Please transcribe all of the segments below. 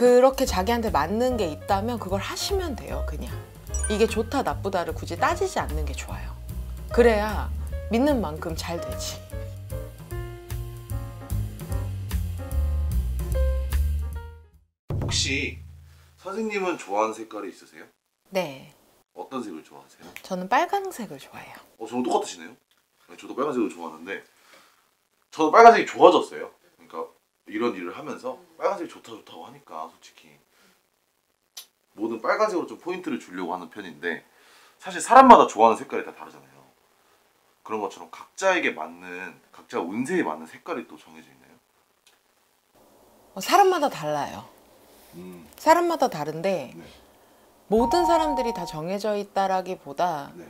그렇게 자기한테 맞는 게 있다면 그걸 하시면 돼요 그냥 이게 좋다 나쁘다를 굳이 따지지 않는 게 좋아요 그래야 믿는 만큼 잘 되지 혹시 선생님은 좋아하는 색깔이 있으세요? 네 어떤 색을 좋아하세요? 저는 빨간색을 좋아해요 어, 저랑 똑같으시네요. 네, 저도 빨간색을 좋아하는데 저는 빨간색이 좋아졌어요. 이런 일을 하면서 빨간색이 좋다 좋다고 하니까 솔직히 모든 빨간색으로 좀 포인트를 주려고 하는 편인데 사실 사람마다 좋아하는 색깔이 다 다르잖아요. 그런 것처럼 각자에게 맞는 각자 운세에 맞는 색깔이 또 정해져 있나요? 어, 사람마다 달라요 음, 사람마다 다른데 네. 모든 사람들이 다 정해져 있다라기보다 네.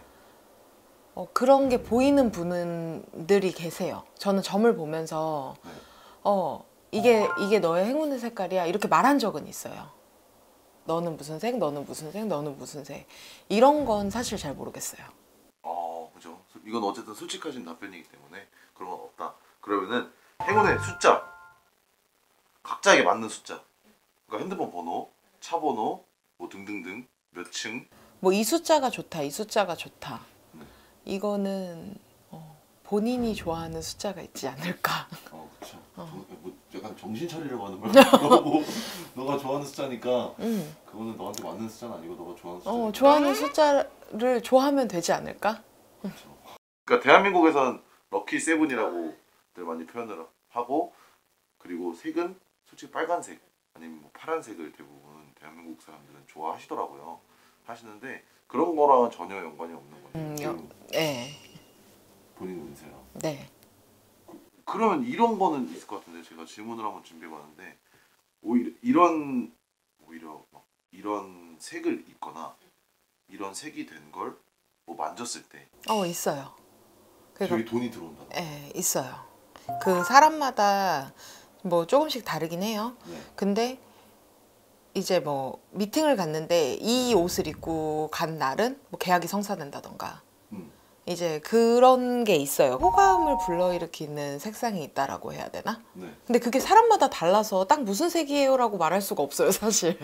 어, 그런 게 보이는 분들이 계세요. 저는 점을 보면서 네. 어 이게 이게 너의 행운의 색깔이야 이렇게 말한 적은 있어요. 너는 무슨 색, 너는 무슨 색, 너는 무슨 색 이런 건 사실 잘 모르겠어요. 어, 그죠. 이건 어쨌든 솔직하신 답변이기 때문에 그런 건 없다. 그러면은 행운의 숫자 각자에게 맞는 숫자. 그러니까 핸드폰 번호, 차 번호, 뭐 등등등 몇 층. 뭐 이 숫자가 좋다, 이 숫자가 좋다. 네. 이거는 어, 본인이 좋아하는 숫자가 있지 않을까. 어, 그렇죠. 어. 뭐 약간 정신 차리려고 하는 거야. 너가 좋아하는 숫자니까 음. 그거는 너한테 맞는 숫자는 아니고 너가 좋아하는 숫자. 어, 좋아하는 숫자를 좋아하면 되지 않을까? 그러니까 대한민국에선 럭키 세븐이라고들 많이 표현을 하고 그리고 색은 솔직히 빨간색 아니면 뭐 파란색을 대부분 대한민국 사람들은 좋아하시더라고요. 하시는데 그런 거랑은 전혀 연관이 없는 거예요. 음, 네, 본인 운세랑. 네. 그 러면 이런 거는 있을 것 제가 질문을 한번 준비해 봤는데 오히려 이런 오히려 막 이런 색을 입거나 이런 색이 된 걸 뭐 만졌을 때 어 있어요. 그러니까 저기 돈이 들어온다. 예, 있어요. 그 사람마다 뭐 조금씩 다르긴 해요. 네. 근데 이제 뭐 미팅을 갔는데 이 옷을 입고 간 날은 뭐 계약이 성사된다던가 음. 이제 그런 게 있어요. 호감을 불러일으키는 색상이 있다라고 해야 되나? 네. 근데 그게 사람마다 달라서 딱 무슨 색이에요라고 말할 수가 없어요, 사실.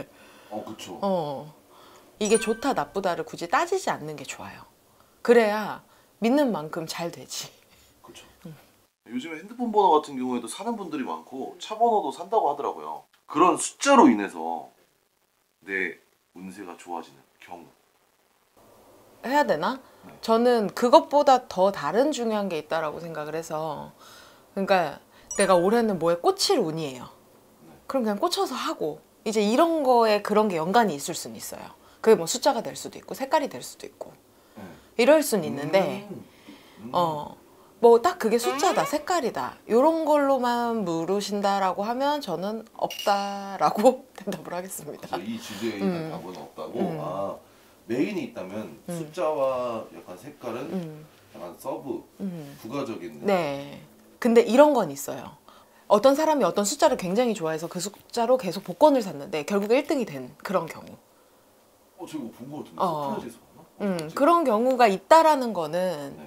어 그쵸. 어. 이게 좋다 나쁘다를 굳이 따지지 않는 게 좋아요. 그래야 믿는 만큼 잘 되지. 그렇죠. 요즘에 핸드폰 번호 같은 경우에도 사는 분들이 많고 차 번호도 산다고 하더라고요. 그런 숫자로 인해서 내 운세가 좋아지는 경우. 해야 되나? 네. 저는 그것보다 더 다른 중요한 게 있다라고 생각을 해서 그러니까 내가 올해는 뭐에 꽂힐 운이에요. 네. 그럼 그냥 꽂혀서 하고 이제 이런 거에 그런 게 연관이 있을 수는 있어요. 그게 뭐 숫자가 될 수도 있고 색깔이 될 수도 있고 네. 이럴 수는 있는데 음. 음. 어. 뭐 딱 그게 숫자다 색깔이다 이런 걸로만 물으신다라고 하면 저는 없다라고 대답을 하겠습니다. 그래서 이 주제에 음. 답은 없다고. 음. 아 main이 있다면 음. 숫자와 약간 색깔은 음, 약간 sub 음. 부가적인. 네. 근데 이런 건 있어요. 어떤 사람이 어떤 숫자를 굉장히 좋아해서 그 숫자로 계속 복권을 샀는데 결국에 1등이 된 그런 경우. 어, 저 이거 본거 같은데. 어. 봤나? 음? 그런 경우가 있다라는 거는 네.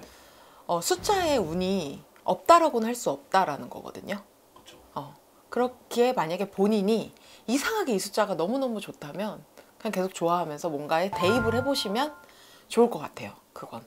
어, 숫자의 운이 없다라고는 할 수 없다라는 거거든요. 그렇죠. 어, 그렇기에 만약에 본인이 이상하게 이 숫자가 너무너무 좋다면 그냥 계속 좋아하면서 뭔가에 대입을 해보시면 좋을 것 같아요. 그건.